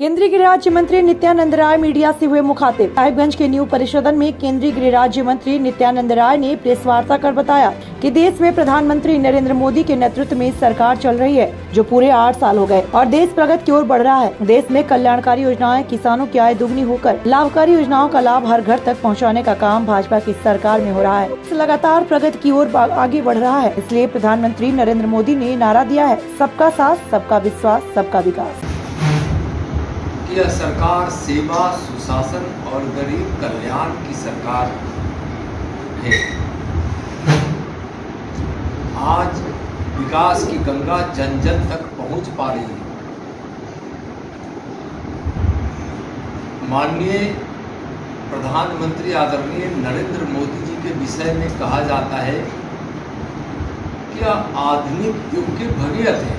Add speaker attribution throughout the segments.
Speaker 1: केंद्रीय गृह राज्य मंत्री नित्यानंद राय मीडिया से हुए मुखातिब। साहिबगंज के न्यू परिषदन में केंद्रीय गृह राज्य मंत्री नित्यानंद राय ने प्रेस वार्ता कर बताया कि देश में प्रधानमंत्री नरेंद्र मोदी के नेतृत्व में सरकार चल रही है, जो पूरे आठ साल हो गए। और देश प्रगति की ओर बढ़ रहा है। देश में कल्याणकारी योजनाएँ किसानों की आय दुगनी होकर, लाभकारी योजनाओं का लाभ हर घर तक पहुँचाने का काम भाजपा की सरकार में हो रहा है। लगातार प्रगति की ओर आगे बढ़ रहा है, इसलिए प्रधानमंत्री नरेंद्र मोदी ने नारा दिया है। सबका साथ, सबका विश्वास, सबका विकास।
Speaker 2: यह सरकार सेवा, सुशासन और गरीब कल्याण की सरकार है। आज विकास की गंगा जन जन तक पहुँच पा रही है। माननीय प्रधानमंत्री आदरणीय नरेंद्र मोदी जी के विषय में कहा जाता है कि आधुनिक युग के भगीरथ है?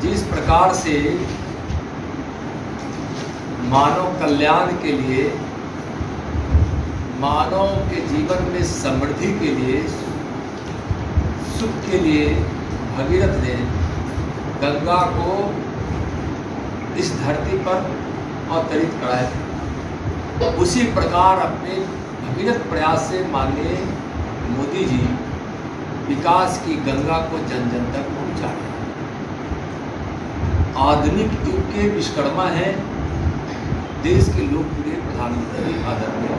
Speaker 2: जिस प्रकार से मानव कल्याण के लिए, मानव के जीवन में समृद्धि के लिए, सुख के लिए भगीरथ ने गंगा को इस धरती पर अवतरित कराया था। उसी प्रकार अपने भगीरथ प्रयास से माननीय मोदी जी विकास की गंगा को जन जन तक पहुँचा रहे आधुनिक युग के विश्वकर्मा हैं। देश के लोकप्रिय प्रधानमंत्री आदरणीय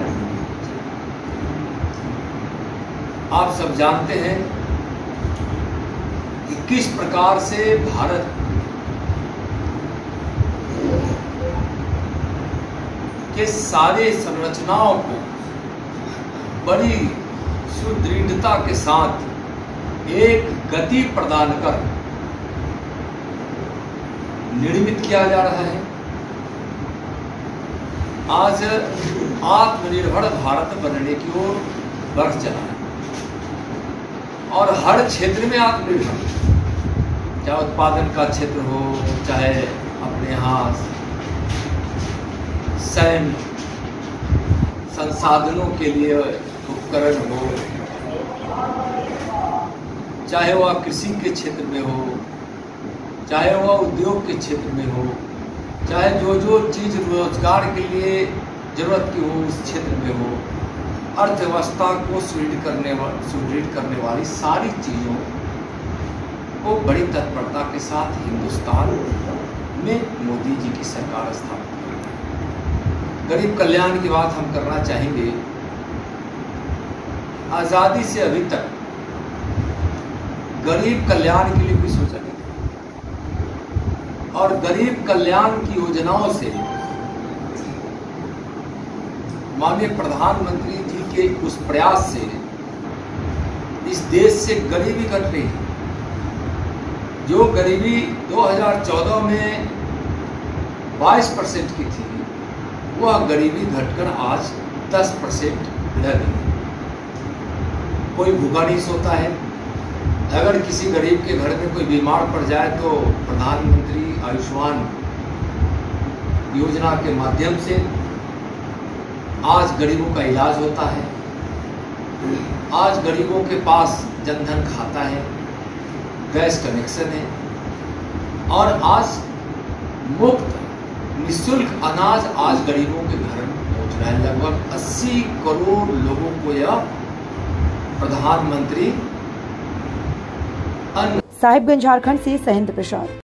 Speaker 2: आप सब जानते हैं, कि किस प्रकार से भारत के सारे संरचनाओं को बड़ी सुदृढ़ता के साथ एक गति प्रदान कर निर्मित किया जा रहा है। आज आत्मनिर्भर भारत बनने की ओर बढ़ चला है। और हर क्षेत्र में आत्मनिर्भर। चाहे उत्पादन का क्षेत्र हो, चाहे अपने यहाँ सैन्य संसाधनों के लिए उपकरण हो, चाहे वह कृषि के क्षेत्र में हो, चाहे वह उद्योग के क्षेत्र में हो चाहे जो जो चीज़ रोज़गार के लिए ज़रूरत की हो, उस क्षेत्र में हो अर्थव्यवस्था को सुदृढ़ करने सुदृढ़ करने वाली सारी चीज़ों को बड़ी तत्परता के साथ हिंदुस्तान में मोदी जी की सरकार स्थापित गरीब कल्याण की बात हम करना चाहेंगे। आज़ादी से अभी तक गरीब कल्याण के लिए कोई सोचा और गरीब कल्याण की योजनाओं से माननीय प्रधानमंत्री जी के उस प्रयास से इस देश से गरीबी घट रही है। जो गरीबी 2014 में 22 परसेंट की थी, वह गरीबी घटकर आज 10 परसेंट रह गई कोई भूखा नहीं सोता है। अगर किसी गरीब के घर में कोई बीमार पड़ जाए तो प्रधानमंत्री आयुष्मान योजना के माध्यम से आज गरीबों का इलाज होता है। आज गरीबों के पास जनधन खाता है, गैस कनेक्शन है, और आज मुफ़्त, निशुल्क अनाज आज गरीबों के घर में पहुँच रहा है। लगभग 80 करोड़ लोगों को यह प्रधानमंत्री
Speaker 1: साहिबगंज झारखंड से सहिंद प्रसाद।